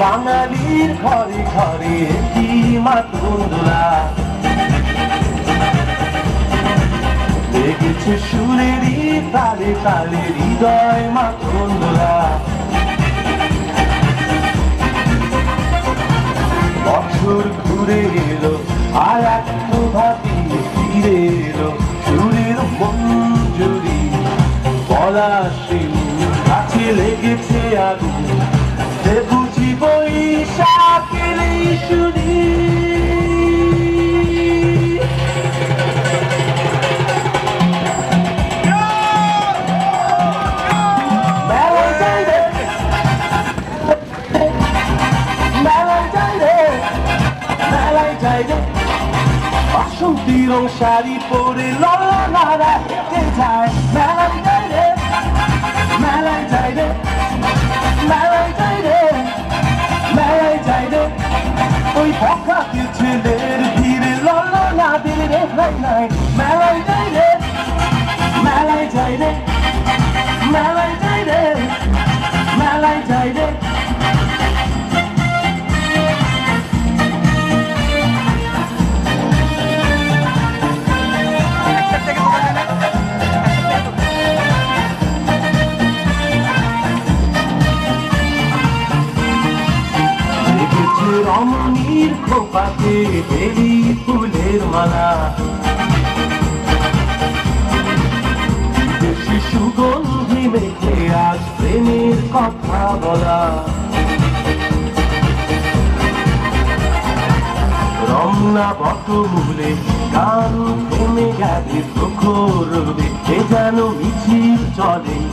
বাঙালির ঘরে ঘরে কি মাতুন্দরা লেগেছে সুরেরই তালে তালে হৃদয় মাতুন্দরা বছর ঘুরে এলো, আর এক ভাবি ফিরে এলো সুরের মঞ্জুরি। পলাশিল কাছে লেগেছে আগুন সে এই শুনি। মেলায় যাই রে। মেলায় যাই রে। মেলায় যাই রে। বাসন্তী রং শাড়ি পরে লড়ানারা হেঁটে যায়? মেলায় ওই বকাতে ছেলের ভিড়ে লড়ানাদের রে নাই নাই মেলায় যাই রে মেলায় যাই রে মেলায় যাই রে মেলায় রমণীর খোপাতে বেরি ফুলের মালা। সুগন্ধি মেখে আজ প্রেমের কথা বলা। রমনা বটমূলে গান থেমে গেছে প্রখর এ যেন মিছিল চলে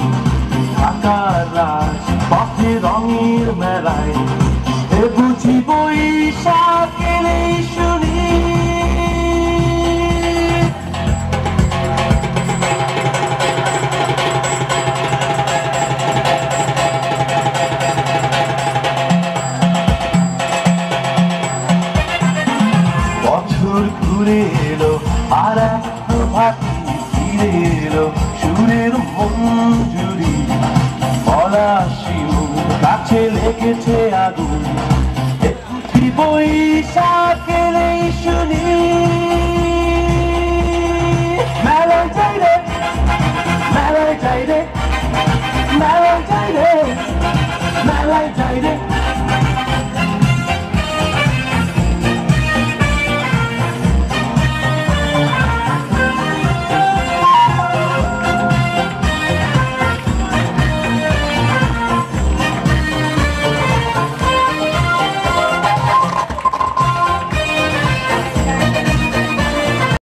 এলো সুরের মঞ্জুরি। পলাশিউ কাছে লেগেছে আগুন। একটি বৈশাখেলেই শুনি? মেলায় যাই রে, মেলায় যাই রে, মেলায় যাই রে, মেলায় যাই রে।